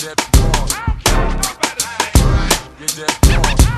You're that ball. You're that boss.